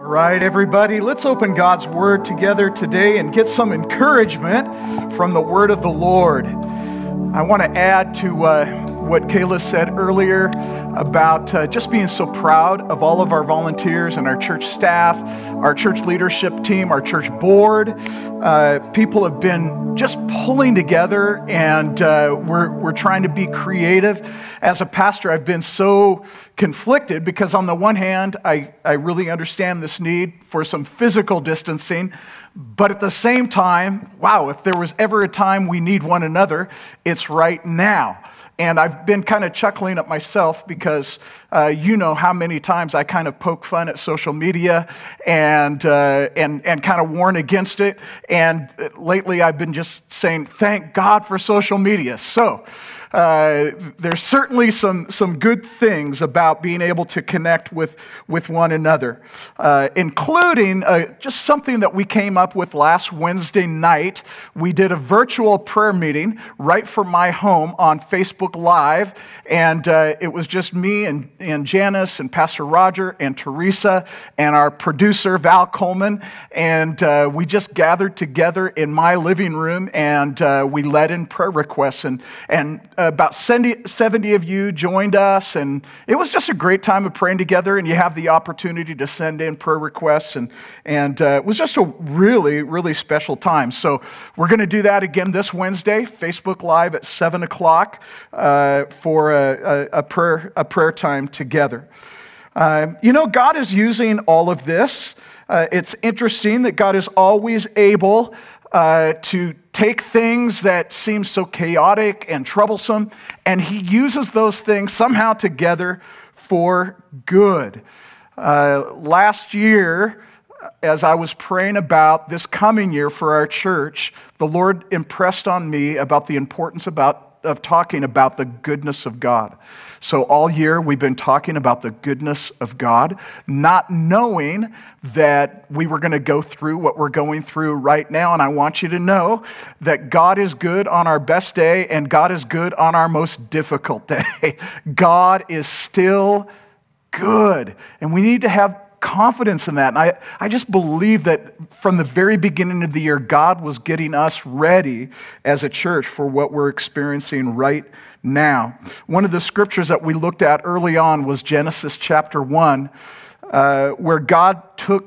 All right, everybody, let's open God's Word together today and get some encouragement from the Word of the Lord. I want to add to uh, what Kayla said earlier about uh, just being so proud of all of our volunteers and our church staff, our church leadership team, our church board. Uh, people have been just pulling together and uh, we're, we're trying to be creative. As a pastor, I've been so conflicted because, on the one hand, I, I really understand this need for some physical distancing. But at the same time, wow, if there was ever a time we need one another, it's right now. And I've been kind of chuckling at myself because uh, you know how many times I kind of poke fun at social media and, uh, and, and kind of warn against it. And lately I've been just saying, thank God for social media. So, uh, there's certainly some, some good things about being able to connect with, with one another, uh, including uh, just something that we came up with last Wednesday night. We did a virtual prayer meeting right from my home on Facebook Live, and uh, it was just me and, and Janice and Pastor Roger and Teresa and our producer, Val Coleman, and uh, we just gathered together in my living room and we led in prayer requests. And, and about 70, 70 of you joined us, and it was just a great time of praying together. And you have the opportunity to send in prayer requests, and, and uh, it was just a really, really special time. So we're going to do that again this Wednesday, Facebook Live at 7 o'clock uh, for a, a, a, prayer, a prayer time together. Uh, you know, God is using all of this. Uh, it's interesting that God is always able uh, to take things that seem so chaotic and troublesome, and he uses those things somehow together for good. Uh, last year, as I was praying about this coming year for our church, the Lord impressed on me about the importance about of talking about the goodness of God. So, all year we've been talking about the goodness of God, not knowing that we were going to go through what we're going through right now. And I want you to know that God is good on our best day and God is good on our most difficult day. God is still good. And we need to have confidence in that. And I, I just believe that from the very beginning of the year, God was getting us ready as a church for what we're experiencing right now. One of the scriptures that we looked at early on was Genesis chapter 1, uh, where God took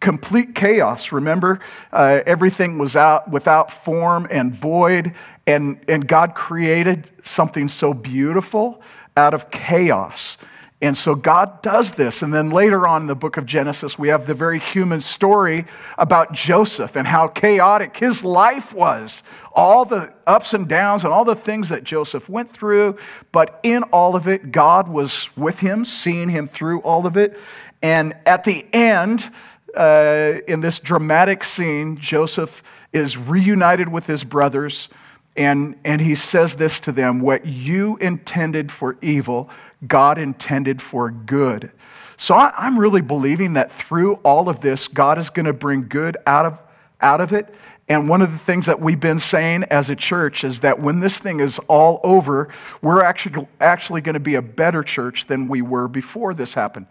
complete chaos. Remember, uh, everything was out without form and void, and, and God created something so beautiful out of chaos. And so God does this. And then later on in the book of Genesis, we have the very human story about Joseph and how chaotic his life was. All the ups and downs and all the things that Joseph went through. But in all of it, God was with him, seeing him through all of it. And at the end, uh, in this dramatic scene, Joseph is reunited with his brothers. And, and he says this to them What you intended for evil, God intended for good. So I, am really believing that through all of this, God is going to bring good out of, out of it. And one of the things that we've been saying as a church is that when this thing is all over, we're actually, actually going to be a better church than we were before this happened.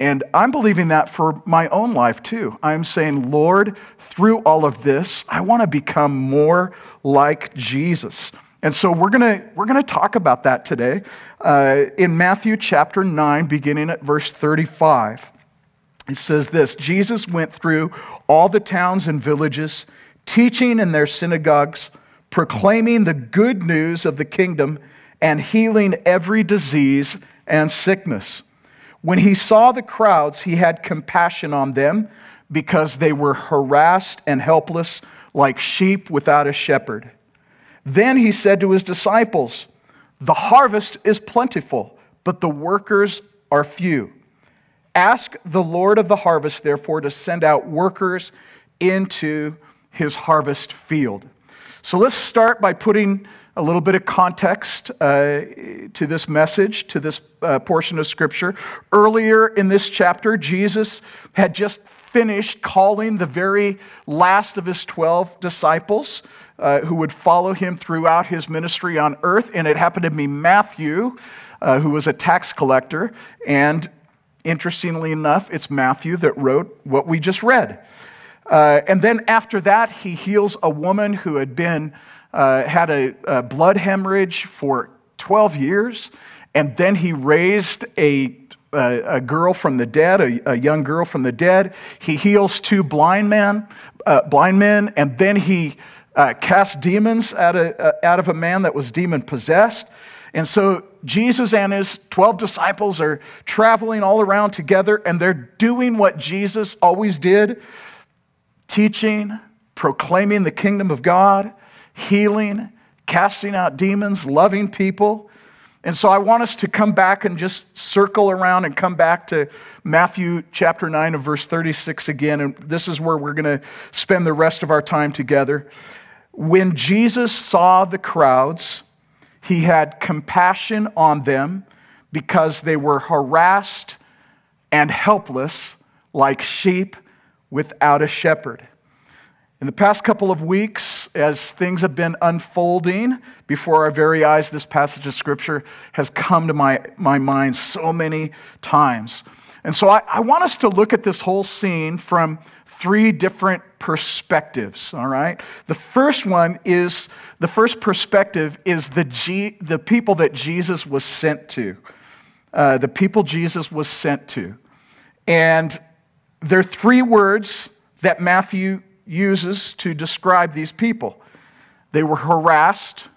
And I'm believing that for my own life too. I'm saying, Lord, through all of this, I want to become more like Jesus. And so we're going we're gonna talk about that today uh, in Matthew chapter 9, beginning at verse 35. It says this Jesus went through all the towns and villages, teaching in their synagogues, proclaiming the good news of the kingdom, and healing every disease and sickness. When he saw the crowds, he had compassion on them because they were harassed and helpless like sheep without a shepherd. Then he said to his disciples, The harvest is plentiful, but the workers are few. Ask the Lord of the harvest, therefore, to send out workers into his harvest field. So let's start by putting a little bit of context uh, to this message, to this uh, portion of Scripture. Earlier in this chapter, Jesus had just finished calling the very last of his 12 disciples uh, who would follow him throughout his ministry on earth. And it happened to be Matthew, uh, who was a tax collector. And Interestingly enough, it's Matthew that wrote what we just read. Uh, and then after that, he heals a woman who had been uh, had a, a, blood hemorrhage for 12 years, and then he raised a, a, a girl from the dead, a, young girl from the dead. He heals two blind men, uh, blind men, and then he uh, cast demons out of, uh, out of a man that was demon possessed. And so Jesus and his 12 disciples are traveling all around together, and they're doing what Jesus always did teaching, proclaiming the kingdom of God, healing, casting out demons, loving people. And so I want us to come back and just circle around and come back to Matthew chapter 9 and verse 36 again. And this is where we're going to spend the rest of our time together. When Jesus saw the crowds, he had compassion on them because they were harassed and helpless like sheep without a shepherd. In the past couple of weeks, as things have been unfolding before our very eyes, this passage of Scripture has come to my, my mind so many times. And so I, I want us to look at this whole scene from three different perspectives, all right? The first one is the first perspective is the, G, the people that Jesus was sent to. Uh, the people Jesus was sent to. And there are three words that Matthew uses to describe these people they were harassed,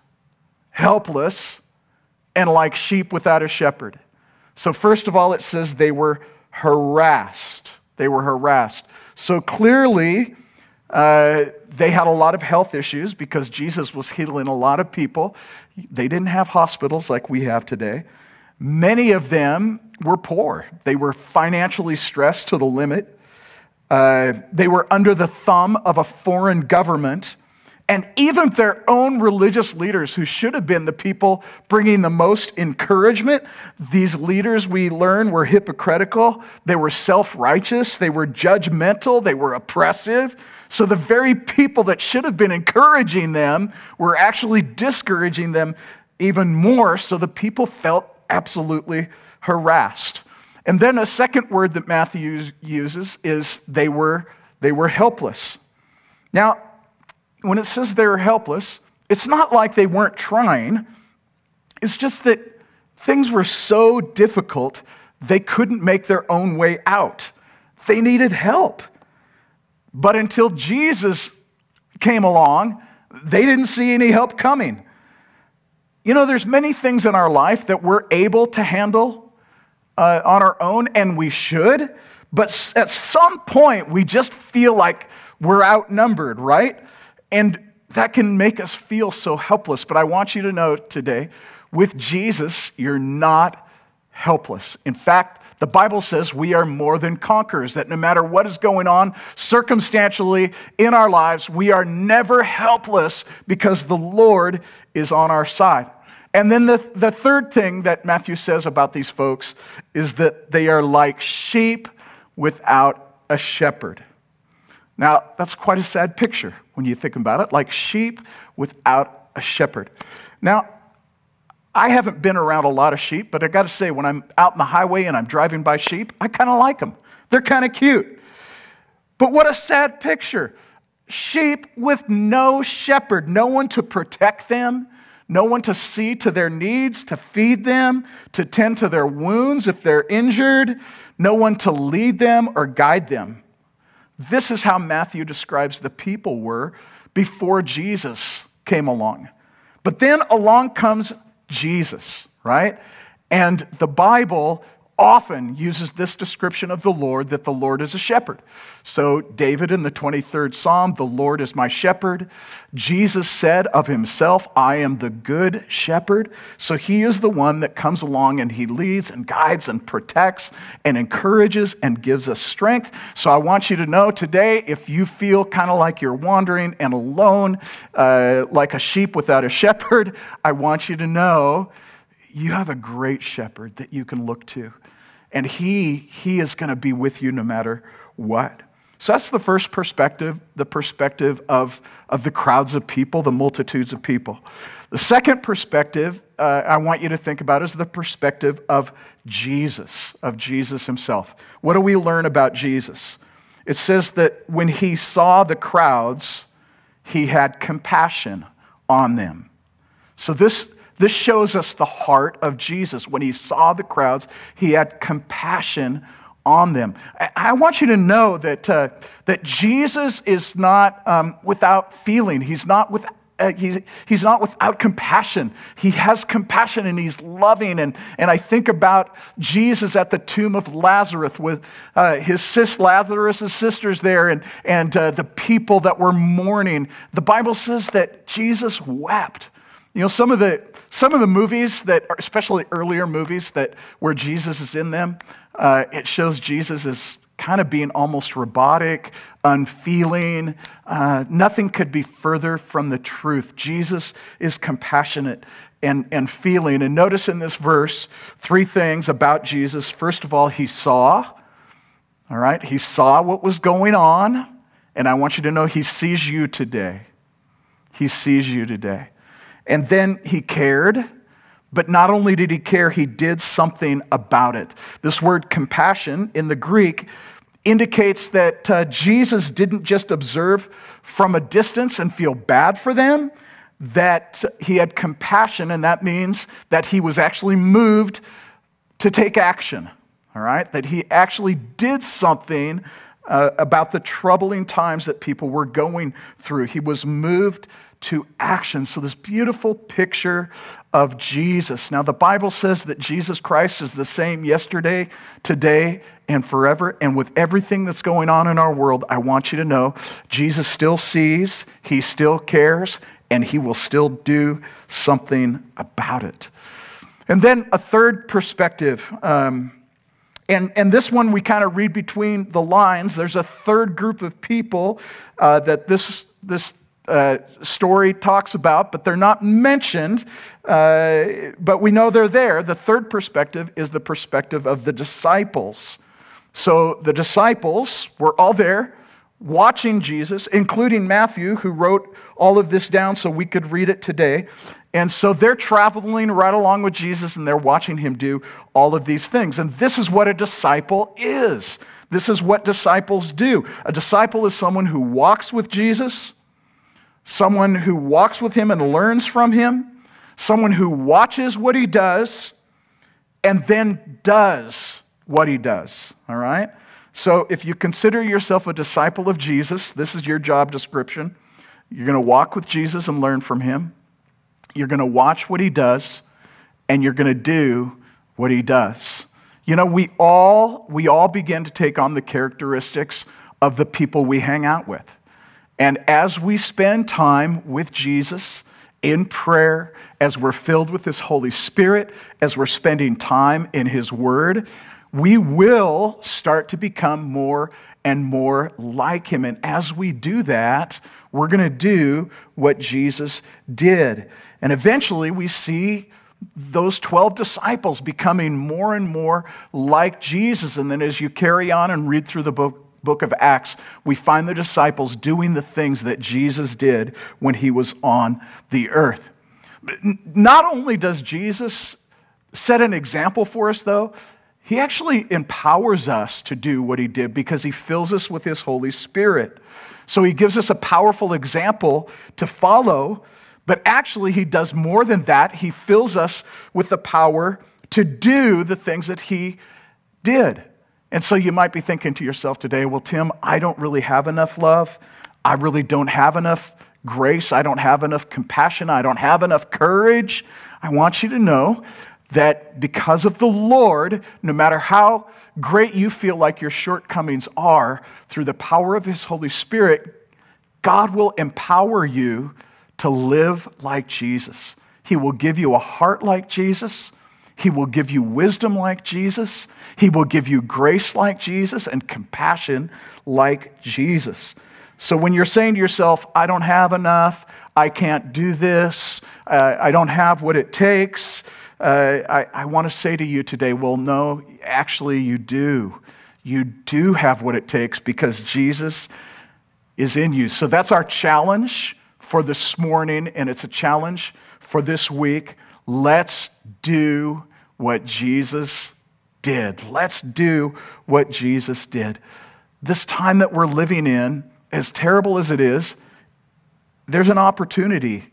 helpless, and like sheep without a shepherd. So, first of all, it says they were harassed. They were harassed. So clearly, uh, they had a lot of health issues because Jesus was healing a lot of people. They didn't have hospitals like we have today. Many of them were poor, they were financially stressed to the limit. Uh, they were under the thumb of a foreign government. And even their own religious leaders, who should have been the people bringing the most encouragement, these leaders we learn were hypocritical. They were self righteous. They were judgmental. They were oppressive. So the very people that should have been encouraging them were actually discouraging them even more. So the people felt absolutely harassed. And then a second word that Matthew uses is they were, they were helpless. Now, when it says they were helpless, it's not like they weren't trying. It's just that things were so difficult, they couldn't make their own way out. They needed help. But until Jesus came along, they didn't see any help coming. You know, there's many things in our life that we're able to handle uh, on our own, and we should. But at some point, we just feel like we're outnumbered, right? And that can make us feel so helpless. But I want you to know today with Jesus, you're not helpless. In fact, the Bible says we are more than conquerors, that no matter what is going on circumstantially in our lives, we are never helpless because the Lord is on our side. And then the, the third thing that Matthew says about these folks is that they are like sheep without a shepherd. Now, that's quite a sad picture when you think about it, like sheep without a shepherd. Now, I haven't been around a lot of sheep, but I got to say, when I'm out in the highway and I'm driving by sheep, I kind of like them. They're kind of cute. But what a sad picture. Sheep with no shepherd, no one to protect them, no one to see to their needs, to feed them, to tend to their wounds if they're injured, no one to lead them or guide them. This is how Matthew describes the people were before Jesus came along. But then along comes Jesus, right? And the Bible often uses this description of the Lord that the Lord is a shepherd. So, David in the 23rd Psalm, the Lord is my shepherd. Jesus said of himself, I am the good shepherd. So, he is the one that comes along and he leads and guides and protects and encourages and gives us strength. So, I want you to know today if you feel kind of like you're wandering and alone, uh, like a sheep without a shepherd, I want you to know you have a great shepherd that you can look to. And he, he is going to be with you no matter what. So that's the first perspective, the perspective of, of the crowds of people, the multitudes of people. The second perspective uh, I want you to think about is the perspective of Jesus, of Jesus himself. What do we learn about Jesus? It says that when he saw the crowds, he had compassion on them. So this, this shows us the heart of Jesus. When he saw the crowds, he had compassion on them. I want you to know that, uh, that Jesus is not um, without feeling. He's not without uh, he's, he's not without compassion. He has compassion and he's loving. And, and I think about Jesus at the tomb of Lazarus with uh, his sis, Lazarus' sisters there and, and uh, the people that were mourning. The Bible says that Jesus wept. You know, some of the, some of the movies that, especially earlier movies that where Jesus is in them, uh, it shows Jesus as kind of being almost robotic, unfeeling. Uh, nothing could be further from the truth. Jesus is compassionate and, and feeling. And notice in this verse three things about Jesus. First of all, he saw, all right? He saw what was going on. And I want you to know he sees you today. He sees you today. And then he cared. But not only did he care, he did something about it. This word compassion in the Greek indicates that uh, Jesus didn't just observe from a distance and feel bad for them, that he had compassion, and that means that he was actually moved to take action, all right? That he actually did something uh, about the troubling times that people were going through. He was moved to action. So, this beautiful picture of Jesus. Now, the Bible says that Jesus Christ is the same yesterday, today, and forever. And with everything that's going on in our world, I want you to know Jesus still sees, He still cares, and He will still do something about it. And then a third perspective. Um, and, and this one we kind of read between the lines. There's a third group of people uh, that this, this uh, story talks about, but they're not mentioned, uh, but we know they're there. The third perspective is the perspective of the disciples. So the disciples were all there watching Jesus, including Matthew, who wrote all of this down so we could read it today. And so they're traveling right along with Jesus and they're watching him do all of these things. And this is what a disciple is. This is what disciples do. A disciple is someone who walks with Jesus someone who walks with him and learns from him, someone who watches what he does and then does what he does. All right? So if you consider yourself a disciple of Jesus, this is your job description. You're going to walk with Jesus and learn from him. You're going to watch what he does and you're going to do what he does. You know, we all we all begin to take on the characteristics of the people we hang out with. And as we spend time with Jesus in prayer, as we're filled with His Holy Spirit, as we're spending time in His Word, we will start to become more and more like Him. And as we do that, we're going to do what Jesus did. And eventually, we see those 12 disciples becoming more and more like Jesus. And then as you carry on and read through the book, book of Acts, we find the disciples doing the things that Jesus did when he was on the earth. Not only does Jesus set an example for us, though, he actually empowers us to do what he did because he fills us with his Holy Spirit. So he gives us a powerful example to follow, but actually, he does more than that. He fills us with the power to do the things that he did. And so you might be thinking to yourself today, well, Tim, I don't really have enough love. I really don't have enough grace. I don't have enough compassion. I don't have enough courage. I want you to know that because of the Lord, no matter how great you feel like your shortcomings are, through the power of His Holy Spirit, God will empower you to live like Jesus. He will give you a heart like Jesus. He will give you wisdom like Jesus. He will give you grace like Jesus and compassion like Jesus. So when you're saying to yourself, I don't have enough, I can't do this, uh, I don't have what it takes, uh, I, I want to say to you today, well, no, actually, you do. You do have what it takes because Jesus is in you. So that's our challenge for this morning, and it's a challenge for this week. Let's do what Jesus did. Let's do what Jesus did. This time that we're living in, as terrible as it is, there's an opportunity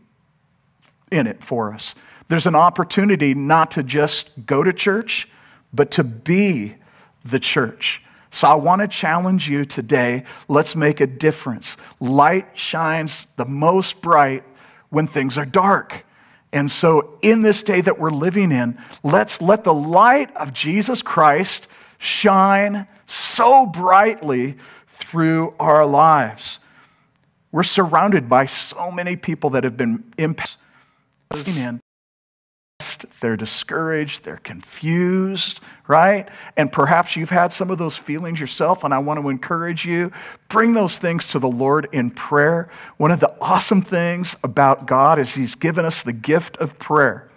in it for us. There's an opportunity not to just go to church, but to be the church. So I want to challenge you today. Let's make a difference. Light shines the most bright when things are dark. And so, in this day that we're living in, let's let the light of Jesus Christ shine so brightly through our lives. We're surrounded by so many people that have been impacted they're discouraged, they're confused, right? And perhaps you've had some of those feelings yourself, and I want to encourage you bring those things to the Lord in prayer. One of the awesome things about God is He's given us the gift of prayer.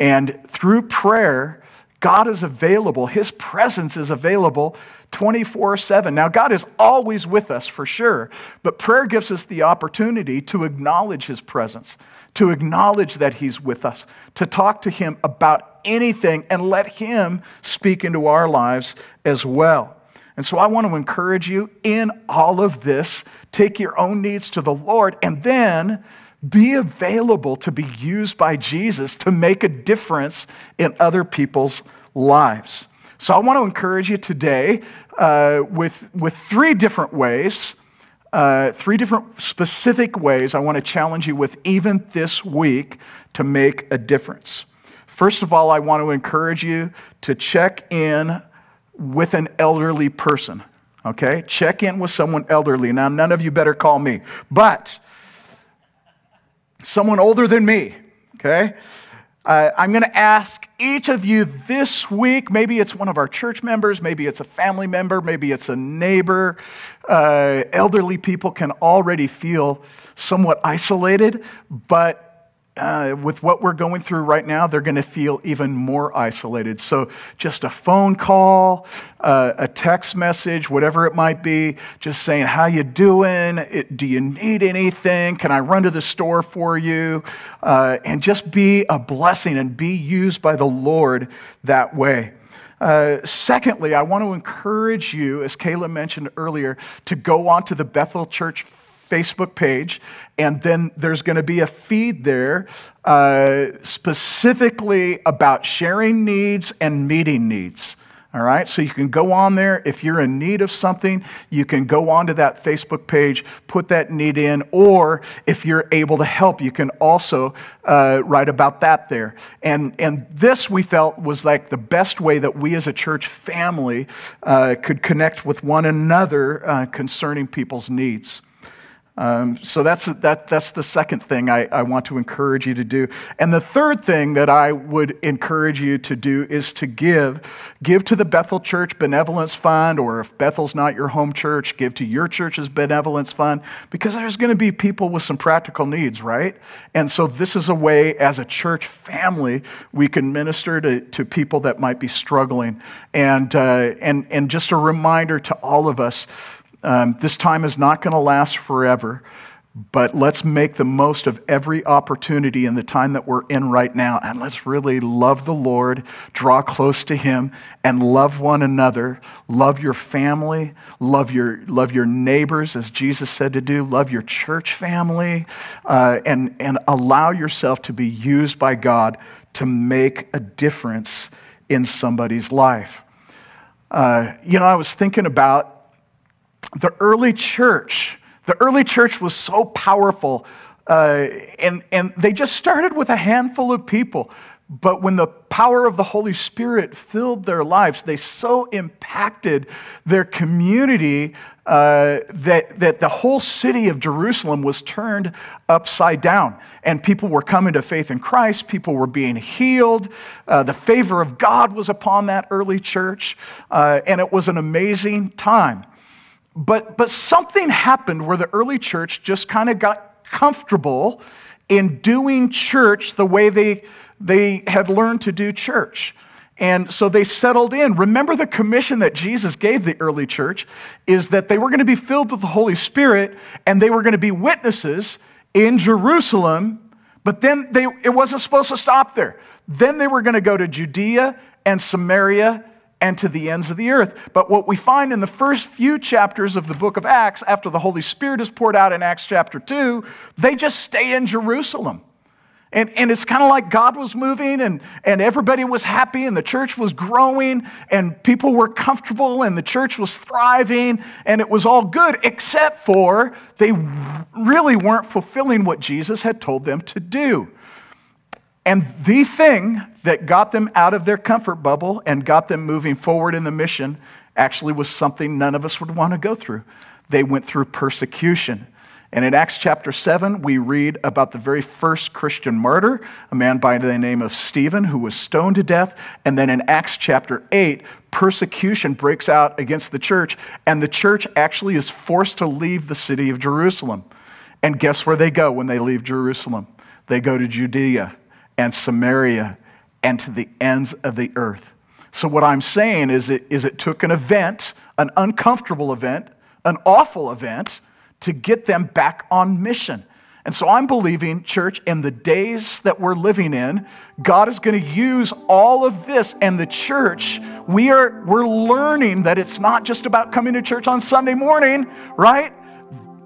And through prayer, God is available, His presence is available 24 7. Now, God is always with us for sure, but prayer gives us the opportunity to acknowledge His presence, to acknowledge that He's with us, to talk to Him about anything and let Him speak into our lives as well. And so I want to encourage you in all of this, take your own needs to the Lord and then be available to be used by Jesus to make a difference in other people's lives. So I want to encourage you today uh, with, with three different ways, uh, three different specific ways I want to challenge you with even this week to make a difference. First of all, I want to encourage you to check in with an elderly person. Okay? Check in with someone elderly. Now, none of you better call me, but someone older than me. Okay? Uh, I'm going to ask each of you this week maybe it's one of our church members, maybe it's a family member, maybe it's a neighbor. Uh, elderly people can already feel somewhat isolated, but uh, with what we're going through right now, they're going to feel even more isolated. So, just a phone call, uh, a text message, whatever it might be, just saying, "How you doing? It, do you need anything? Can I run to the store for you?" Uh, and just be a blessing and be used by the Lord that way. Uh, secondly, I want to encourage you, as Kayla mentioned earlier, to go onto the Bethel Church Facebook page, and then there's going to be a feed there uh, specifically about sharing needs and meeting needs. All right, so you can go on there. If you're in need of something, you can go onto that Facebook page, put that need in, or if you're able to help, you can also uh, write about that there. And, and this we felt was like the best way that we as a church family uh, could connect with one another uh, concerning people's needs. Um, so that's, that, that's the second thing I, I want to encourage you to do. And the third thing that I would encourage you to do is to give. Give to the Bethel Church Benevolence Fund, or if Bethel's not your home church, give to your church's Benevolence Fund, because there's going to be people with some practical needs, right? And so this is a way, as a church family, we can minister to, to people that might be struggling. And, uh, and, and just a reminder to all of us um, this time is not going to last forever, but let's make the most of every opportunity in the time that we're in right now. And let's really love the Lord, draw close to Him, and love one another. Love your family, love your, love your neighbors, as Jesus said to do, love your church family, uh, and, and allow yourself to be used by God to make a difference in somebody's life. Uh, you know, I was thinking about the early church, the early church was so powerful, uh, and, and they just started with a handful of people. But when the power of the Holy Spirit filled their lives, they so impacted their community uh, that, that the whole city of Jerusalem was turned upside down. And people were coming to faith in Christ, people were being healed. Uh, the favor of God was upon that early church, uh, and it was an amazing time. But, but something happened where the early church just kind of got comfortable in doing church the way they, they had learned to do church. And so they settled in. Remember the commission that Jesus gave the early church is that they were going to be filled with the Holy Spirit and they were going to be witnesses in Jerusalem, but then they, it wasn't supposed to stop there. Then they were going to go to Judea and Samaria and to the ends of the earth. But what we find in the first few chapters of the book of Acts, after the Holy Spirit is poured out in Acts chapter 2, they just stay in Jerusalem. And, and it's kind of like God was moving and, and everybody was happy and the church was growing and people were comfortable and the church was thriving and it was all good, except for they really weren't fulfilling what Jesus had told them to do. And the thing that got them out of their comfort bubble and got them moving forward in the mission actually was something none of us would want to go through. They went through persecution. And in Acts chapter 7, we read about the very first Christian martyr, a man by the name of Stephen, who was stoned to death. And then in Acts chapter 8, persecution breaks out against the church, and the church actually is forced to leave the city of Jerusalem. And guess where they go when they leave Jerusalem? They go to Judea and Samaria and to the ends of the earth. So, what I'm saying is it, is it took an event, an uncomfortable event, an awful event, to get them back on mission. And so I'm believing, church, in the days that we're living in, God is going to use all of this. And the church, we are, we're learning that it's not just about coming to church on Sunday morning, right?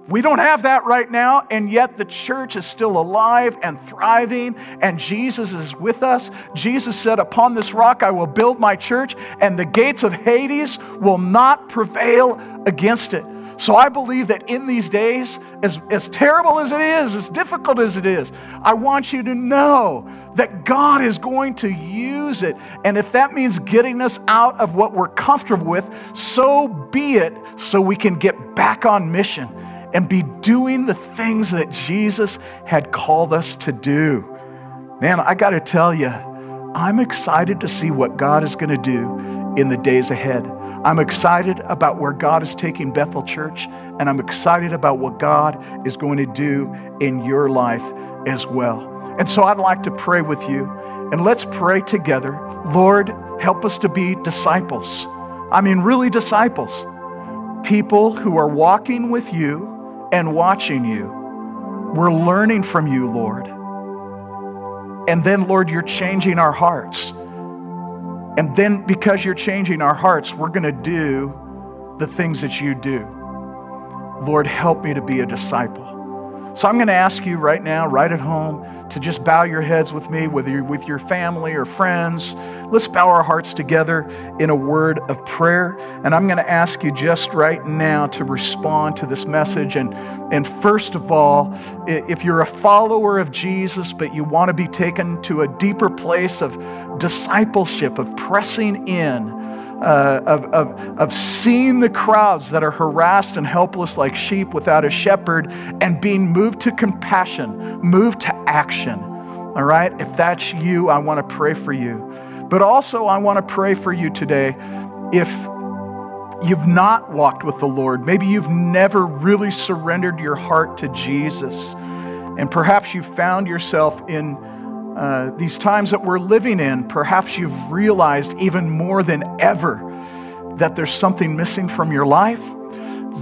We don't have that right now, and yet the church is still alive and thriving, and Jesus is with us. Jesus said, Upon this rock I will build my church, and the gates of Hades will not prevail against it. So I believe that in these days, as, as terrible as it is, as difficult as it is, I want you to know that God is going to use it. And if that means getting us out of what we're comfortable with, so be it, so we can get back on mission and be doing the things that Jesus had called us to do. Man, I got to tell you, I'm excited to see what God is going to do in the days ahead. I'm excited about where God is taking Bethel Church, and I'm excited about what God is going to do in your life as well. And so I'd like to pray with you, and let's pray together. Lord, help us to be disciples. I mean, really disciples. People who are walking with you and watching you. We're learning from you, Lord. And then, Lord, you're changing our hearts. And then, because you're changing our hearts, we're going to do the things that you do. Lord, help me to be a disciple. So I'm going to ask you right now, right at home, to just bow your heads with me, whether you're with your family or friends. Let's bow our hearts together in a word of prayer. And I'm going to ask you just right now to respond to this message. And, and first of all, if you're a follower of Jesus, but you want to be taken to a deeper place of discipleship, of pressing in, uh, of, of, of seeing the crowds that are harassed and helpless like sheep without a shepherd and being moved to compassion, moved to action. All right? If that's you, I want to pray for you. But also, I want to pray for you today if you've not walked with the Lord. Maybe you've never really surrendered your heart to Jesus. And perhaps you found yourself in uh, these times that we're living in, perhaps you've realized even more than ever that there's something missing from your life,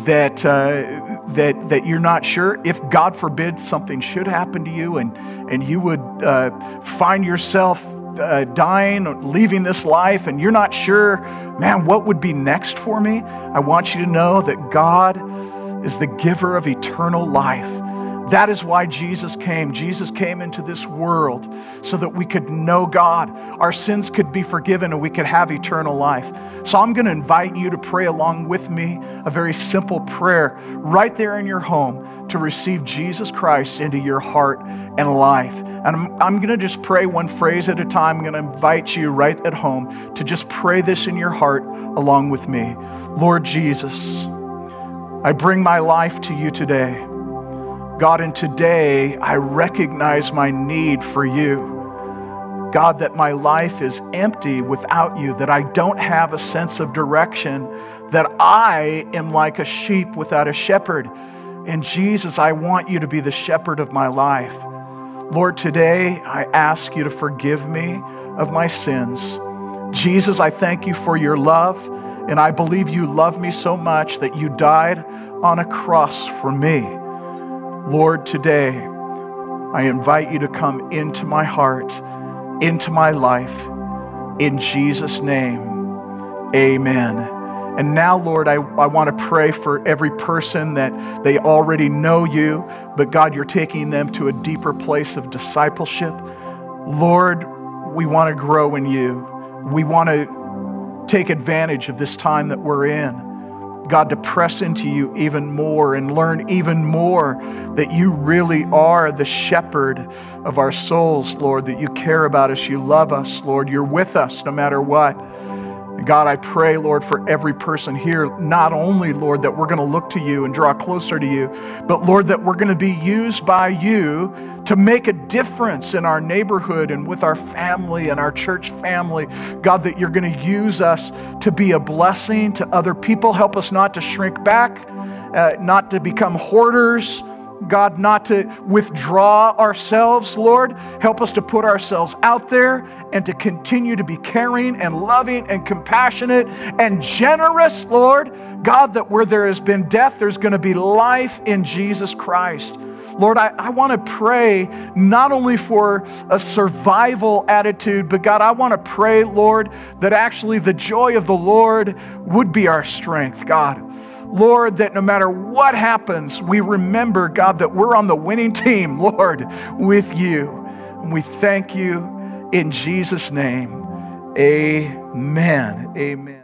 that, uh, that, that you're not sure. If, God forbid, something should happen to you and, and you would uh, find yourself uh, dying, leaving this life, and you're not sure, man, what would be next for me? I want you to know that God is the giver of eternal life that is why Jesus came. Jesus came into this world so that we could know God, our sins could be forgiven, and we could have eternal life. So I'm going to invite you to pray along with me a very simple prayer right there in your home to receive Jesus Christ into your heart and life. And I'm, I'm going to just pray one phrase at a time. I'm going to invite you right at home to just pray this in your heart along with me. Lord Jesus, I bring my life to you today. God, and today I recognize my need for you. God, that my life is empty without you, that I don't have a sense of direction, that I am like a sheep without a shepherd. And Jesus, I want you to be the shepherd of my life. Lord, today I ask you to forgive me of my sins. Jesus, I thank you for your love, and I believe you love me so much that you died on a cross for me. Lord, today I invite you to come into my heart, into my life. In Jesus' name, amen. And now, Lord, I, I want to pray for every person that they already know you, but God, you're taking them to a deeper place of discipleship. Lord, we want to grow in you. We want to take advantage of this time that we're in. God, to press into you even more and learn even more that you really are the shepherd of our souls, Lord, that you care about us, you love us, Lord, you're with us no matter what. God, I pray, Lord, for every person here, not only, Lord, that we're going to look to you and draw closer to you, but, Lord, that we're going to be used by you to make a difference in our neighborhood and with our family and our church family. God, that you're going to use us to be a blessing to other people. Help us not to shrink back, uh, not to become hoarders God, not to withdraw ourselves, Lord. Help us to put ourselves out there and to continue to be caring and loving and compassionate and generous, Lord. God, that where there has been death, there's going to be life in Jesus Christ. Lord, I, I want to pray not only for a survival attitude, but God, I want to pray, Lord, that actually the joy of the Lord would be our strength, God. Lord, that no matter what happens, we remember, God, that we're on the winning team, Lord, with you. And we thank you in Jesus' name. Amen. Amen.